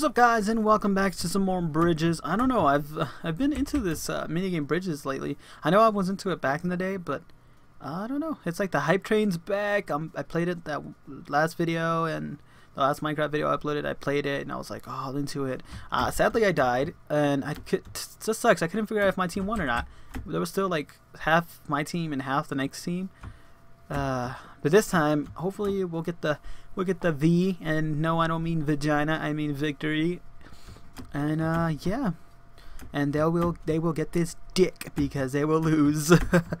Is up guys and welcome back to some more Bridges. I don't know, I've uh, I've been into this uh, minigame Bridges lately. I know I was into it back in the day, but uh, I don't know. It's like the hype train's back. Um, I played it that last video and the last Minecraft video I uploaded, I played it and I was like, oh, into it. Uh, sadly, I died and I could, just sucks. I couldn't figure out if my team won or not. There was still like half my team and half the next team. Uh, but this time, hopefully, we'll get the we'll get the V. And no, I don't mean vagina. I mean victory. And uh, yeah, and they will they will get this dick because they will lose.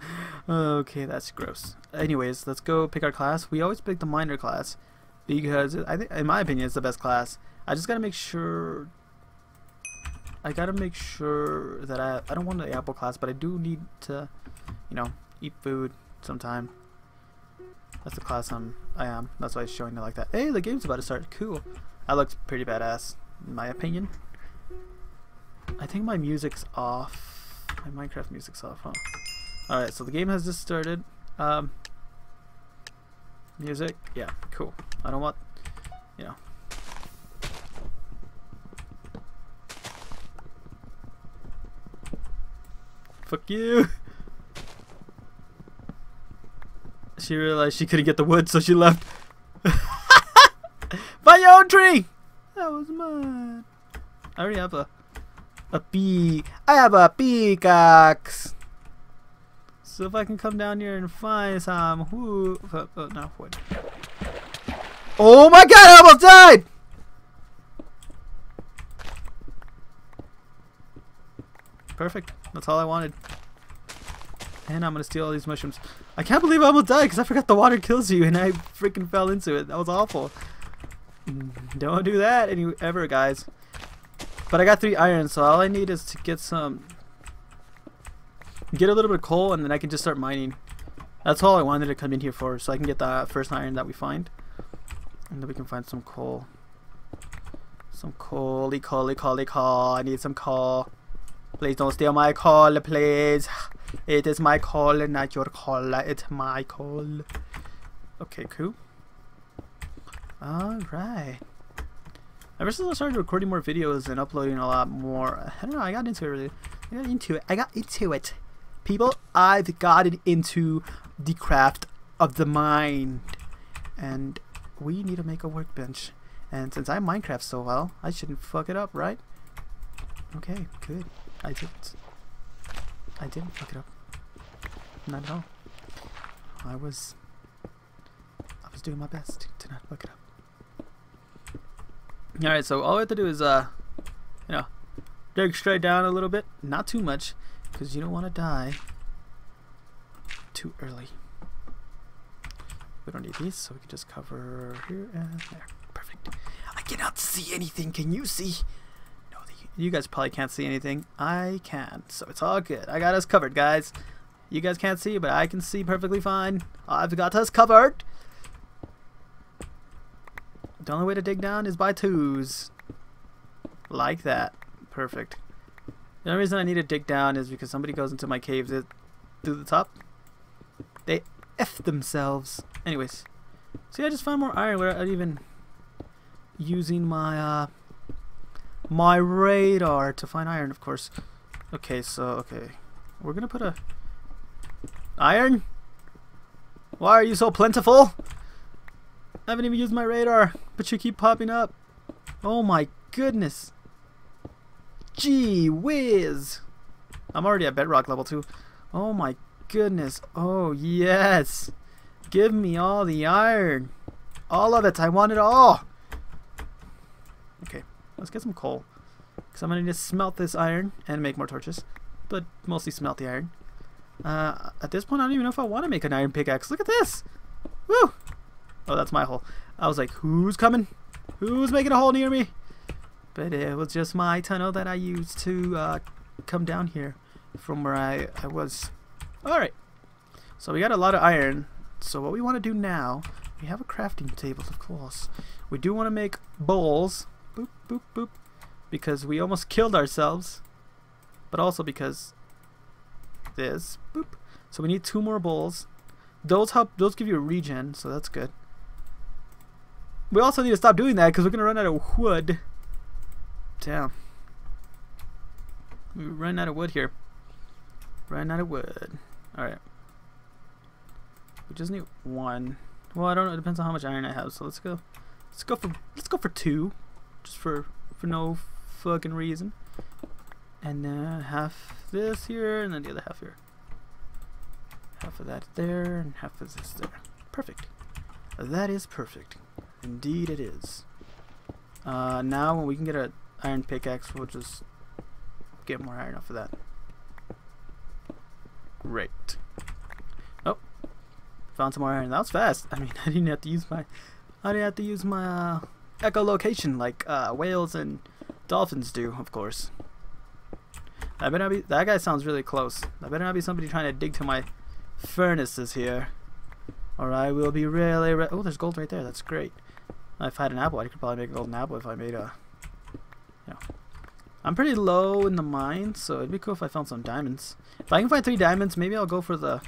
okay, that's gross. Anyways, let's go pick our class. We always pick the miner class because I think, in my opinion, it's the best class. I just gotta make sure. I gotta make sure that I I don't want the apple class, but I do need to, you know, eat food sometime. That's the class I'm, I am. That's why it's showing it like that. Hey, the game's about to start. Cool. That looks pretty badass, in my opinion. I think my music's off. My Minecraft music's off, huh? Alright, so the game has just started. Um, music? Yeah, cool. I don't want, you know. Fuck you! She realized she couldn't get the wood, so she left. Find your own tree! That was mine. I already have a a bee. I have a pickaxe. So if I can come down here and find some oh, oh, no wood. Oh my god! I almost died. Perfect. That's all I wanted. And I'm gonna steal all these mushrooms. I can't believe I almost died because I forgot the water kills you and I freaking fell into it. That was awful. Don't do that any ever, guys. But I got three iron, so all I need is to get some... Get a little bit of coal and then I can just start mining. That's all I wanted to come in here for, so I can get the first iron that we find. And then we can find some coal. Some coal, coal, coal, coal. I need some coal. Please don't steal my coal, please. It is my call, not your call. Uh, it's my call. Okay, cool. Alright. Ever since I started recording more videos and uploading a lot more, I don't know, I got into it really. I got into it. I got into it. People, I've gotten into the craft of the mind. And we need to make a workbench. And since I Minecraft so well, I shouldn't fuck it up, right? Okay, good. I didn't. I didn't fuck it up. Not at all. I was I was doing my best to not fuck it up. Alright, so all we have to do is uh you know dig straight down a little bit. Not too much, because you don't want to die too early. We don't need these, so we can just cover here and there. Perfect. I cannot see anything. Can you see? You guys probably can't see anything. I can, so it's all good. I got us covered, guys. You guys can't see, but I can see perfectly fine. I've got us covered. The only way to dig down is by twos. Like that. Perfect. The only reason I need to dig down is because somebody goes into my cave to the top. They F themselves. Anyways. See, I just found more iron without even using my, uh, my radar to find iron, of course. Okay, so, okay. We're gonna put a... Iron? Why are you so plentiful? I haven't even used my radar, but you keep popping up. Oh my goodness. Gee whiz. I'm already at bedrock level 2. Oh my goodness. Oh yes. Give me all the iron. All of it. I want it all. Okay. Let's get some coal. Because I'm going to need to smelt this iron and make more torches. But mostly smelt the iron. Uh, at this point, I don't even know if I want to make an iron pickaxe. Look at this! Woo! Oh, that's my hole. I was like, who's coming? Who's making a hole near me? But it was just my tunnel that I used to uh, come down here from where I, I was. Alright. So we got a lot of iron. So what we want to do now, we have a crafting table, of course. We do want to make bowls boop, boop, boop. Because we almost killed ourselves. But also because this, boop. So we need two more bowls. Those help, those give you a regen, so that's good. We also need to stop doing that because we're going to run out of wood. Damn. We're running out of wood here. Running out of wood. Alright. We just need one. Well, I don't know. It depends on how much iron I have. So let's go. Let's go for. Let's go for two, just for for no fucking reason. And then half this here, and then the other half here. Half of that there, and half of this there. Perfect. That is perfect. Indeed, it is. Uh, now, when we can get an iron pickaxe, we'll just get more iron off of that. Great. Oh, found some more iron. That was fast. I mean, I didn't have to use my, I didn't have to use my uh, echolocation like uh, whales and dolphins do, of course. That better not be. That guy sounds really close. That better not be somebody trying to dig to my furnaces here, or I will be really. Re oh, there's gold right there. That's great. If I had an apple, I could probably make a golden apple if I made a. Know, I'm pretty low in the mine, so it'd be cool if I found some diamonds. If I can find three diamonds, maybe I'll go for the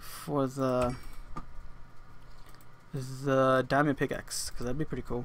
for the the diamond pickaxe, because that'd be pretty cool.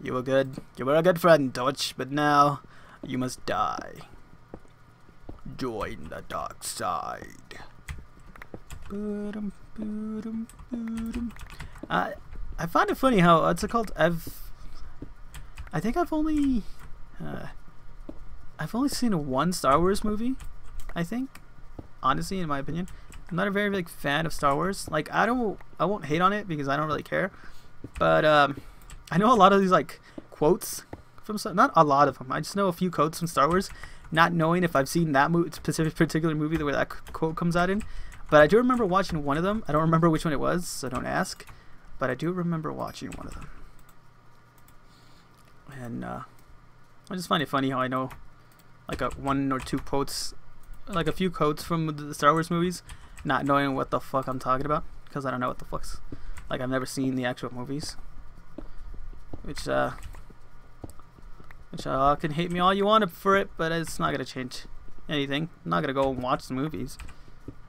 you were good you were a good friend Torch but now you must die join the dark side uh, I find it funny how what's it called? I've I think I've only uh, I've only seen one Star Wars movie. I think, honestly, in my opinion, I'm not a very big fan of Star Wars. Like I don't I won't hate on it because I don't really care, but um, I know a lot of these like quotes from not a lot of them. I just know a few quotes from Star Wars, not knowing if I've seen that mo specific particular movie where that quote comes out in. But I do remember watching one of them. I don't remember which one it was, so don't ask. But I do remember watching one of them. And uh, I just find it funny how I know like a one or two quotes, like a few quotes from the Star Wars movies, not knowing what the fuck I'm talking about because I don't know what the fuck's like I've never seen the actual movies. Which uh, which uh, can hate me all you want for it, but it's not gonna change anything. I'm not gonna go and watch the movies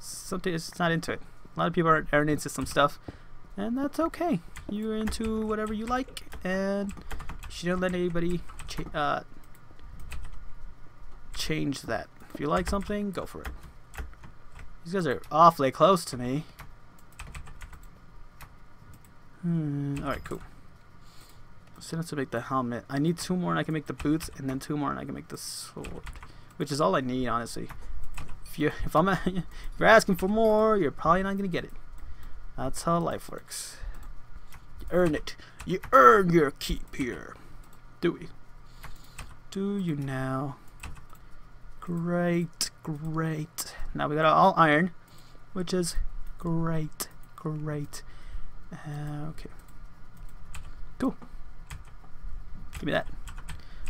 something it's not into it. A lot of people are, are into some stuff, and that's okay. You're into whatever you like, and you shouldn't let anybody cha uh, change that. If you like something, go for it. These guys are awfully close to me. Hmm. Alright, cool. So to make the helmet. I need two more and I can make the boots, and then two more and I can make the sword. Which is all I need, honestly if you if I'm if you're asking for more, you're probably not gonna get it. That's how life works. You earn it. You earn your keep here. Do we? Do you now? Great, great. Now we got all iron, which is great, great. Uh, okay. Cool. Give me that.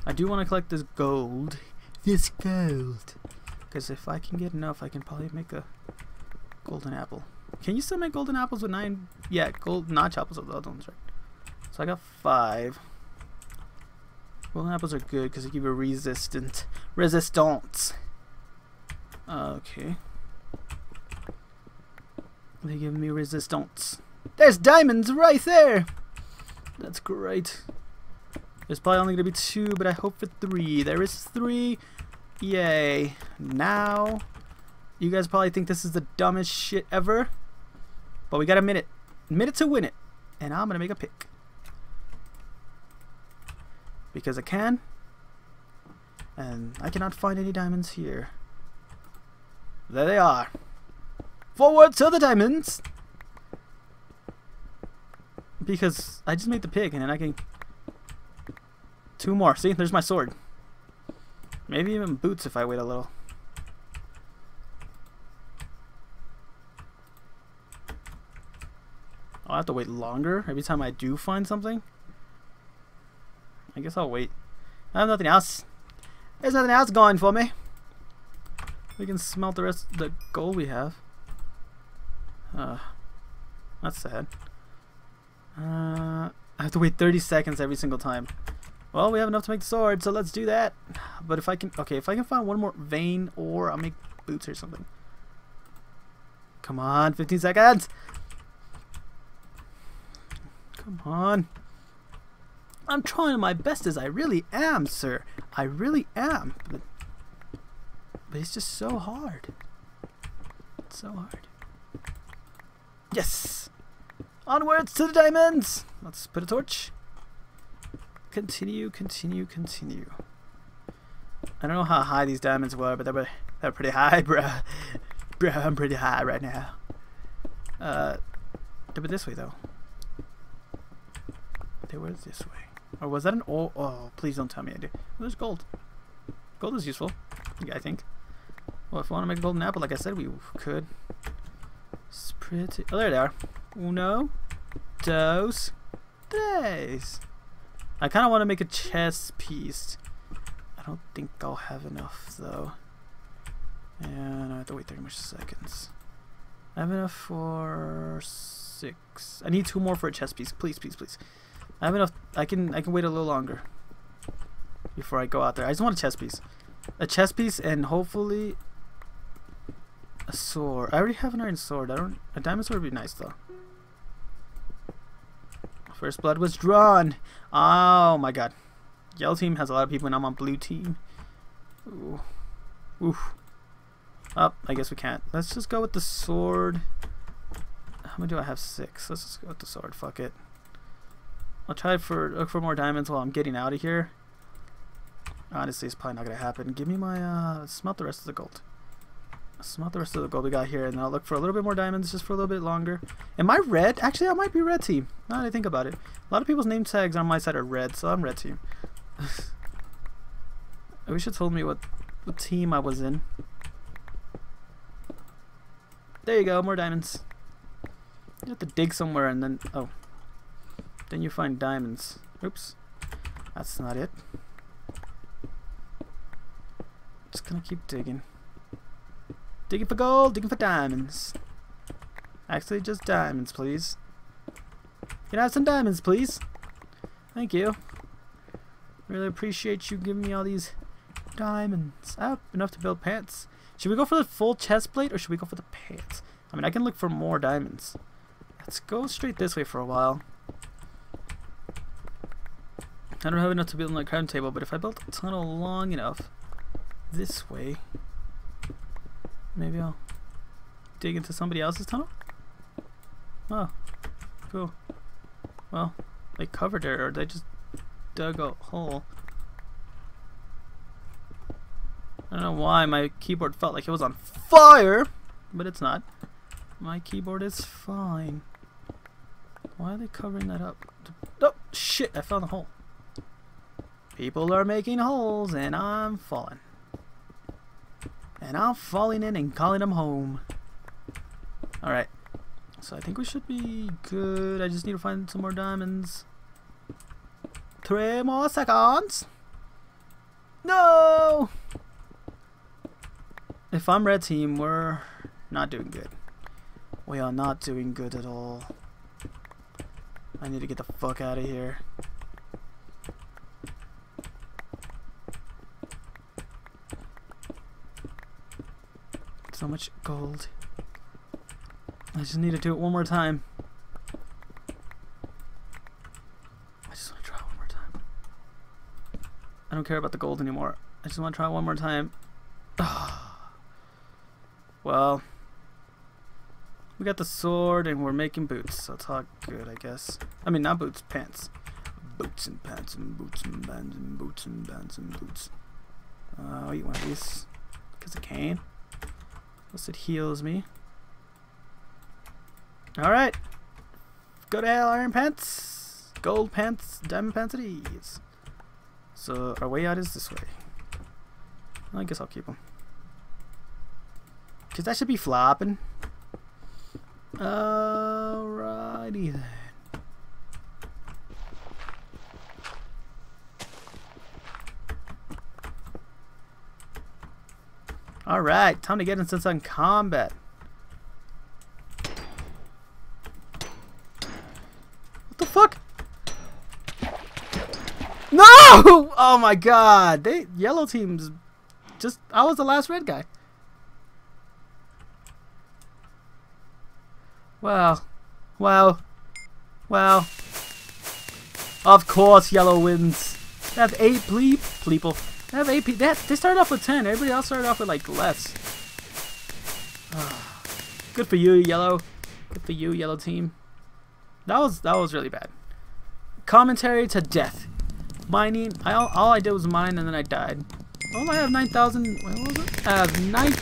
I do want to collect this gold. This gold. Because if I can get enough, I can probably make a golden apple. Can you still make golden apples with nine? Yeah, gold notch apples are the other ones, right? So I got five. Golden apples are good because they give you resistant resistance. Okay. They give me resistance. There's diamonds right there! That's great. There's probably only going to be two, but I hope for three. There is three. Yay. Now, you guys probably think this is the dumbest shit ever. But we got a minute. Minute to win it. And I'm going to make a pick. Because I can. And I cannot find any diamonds here. There they are. Forward to the diamonds! Because I just made the pick and then I can... Two more. See, there's my sword. Maybe even boots if I wait a little. I'll have to wait longer every time I do find something. I guess I'll wait. I have nothing else. There's nothing else going for me. We can smelt the rest of the gold we have. Uh, that's sad. Uh, I have to wait 30 seconds every single time. Well, we have enough to make the sword, so let's do that. But if I can, okay, if I can find one more vein or I'll make boots or something. Come on, 15 seconds. Come on. I'm trying my best as I really am, sir. I really am. But, but it's just so hard. It's so hard. Yes! Onwards to the diamonds! Let's put a torch. Continue, continue, continue. I don't know how high these diamonds were, but they were, they're pretty high, bruh. bruh, I'm pretty high right now. Uh, do it this way, though. They were this way. Or was that an ore? Oh, please don't tell me I did. There's gold. Gold is useful, I think. Well, if we want to make a golden apple, like I said, we could. It's pretty. Oh, there they are. Uno, dos, tres. I kind of want to make a chest piece. I don't think I'll have enough, though. And I have to wait 30 more seconds. I have enough for six. I need two more for a chest piece. Please, please, please. I have enough. I can I can wait a little longer before I go out there. I just want a chest piece, a chest piece, and hopefully a sword. I already have an iron sword. I don't. A diamond sword would be nice though. First blood was drawn. Oh my god. Yellow team has a lot of people, and I'm on blue team. Ooh. Oof. Up. Oh, I guess we can't. Let's just go with the sword. How many do I have? Six. Let's just go with the sword. Fuck it. I'll try for look for more diamonds while I'm getting out of here. Honestly, it's probably not gonna happen. Give me my uh, smelt the rest of the gold. Smelt the rest of the gold we got here, and then I'll look for a little bit more diamonds just for a little bit longer. Am I red? Actually, I might be red team. Now that I think about it, a lot of people's name tags on my side are red, so I'm red team. I wish it told me what what team I was in. There you go, more diamonds. You have to dig somewhere and then oh, then you find diamonds. Oops. That's not it. Just gonna keep digging. Digging for gold, digging for diamonds. Actually, just diamonds, please. Can I have some diamonds, please? Thank you. Really appreciate you giving me all these diamonds. Oh, enough to build pants. Should we go for the full chest plate or should we go for the pants? I mean, I can look for more diamonds. Let's go straight this way for a while. I don't have enough to build my crafting table, but if I built a tunnel long enough this way, maybe I'll dig into somebody else's tunnel? Oh, cool. Well, they covered it, or they just dug a hole. I don't know why my keyboard felt like it was on fire, but it's not. My keyboard is fine. Why are they covering that up? Oh, shit, I found a hole. People are making holes and I'm falling. And I'm falling in and calling them home. Alright. So I think we should be good. I just need to find some more diamonds. Three more seconds. No! If I'm red team, we're not doing good. We are not doing good at all. I need to get the fuck out of here. So much gold. I just need to do it one more time. I just want to try one more time. I don't care about the gold anymore. I just want to try one more time. well, we got the sword and we're making boots, so it's all good, I guess. I mean, not boots, pants. Boots and pants and boots and bands and boots and bands and boots. Uh, I'll eat one of these because I can. Plus it heals me. Alright. Go to hell, iron pants. Gold pants, diamond pants it is. So our way out is this way. I guess I'll keep them. Because that should be flopping. Alrighty then. Alright, time to get into some combat. What the fuck? No! Oh my god. They yellow teams just I was the last red guy. Well, well, well. Of course yellow wins. Have eight bleep people. They have AP. they, they started off with ten. Everybody else started off with like less. Good for you, yellow. Good for you, yellow team. That was that was really bad. Commentary to death. Mining. I all, all I did was mine and then I died. Oh, I have 9,000. What was it? I have 9.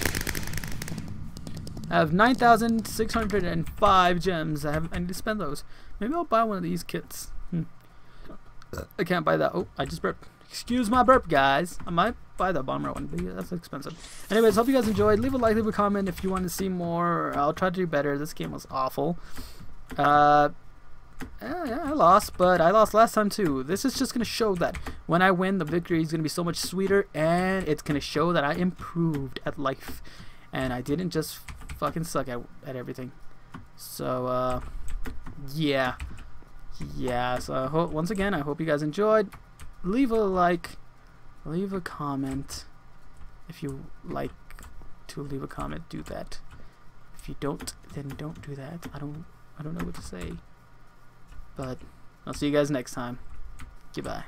I have 9,605 gems. I have. I need to spend those. Maybe I'll buy one of these kits. Hmm. I can't buy that. Oh, I just burped. Excuse my burp, guys. I might buy the bomber one, but that's expensive. Anyways, hope you guys enjoyed. Leave a like, leave a comment if you want to see more. I'll try to do better. This game was awful. Uh, yeah, yeah, I lost, but I lost last time too. This is just going to show that when I win, the victory is going to be so much sweeter, and it's going to show that I improved at life, and I didn't just fucking suck at, at everything. So, uh, yeah. Yeah, so once again, I hope you guys enjoyed. Leave a like, leave a comment. If you like to leave a comment, do that. If you don't, then don't do that. I don't, I don't know what to say. But I'll see you guys next time. Goodbye.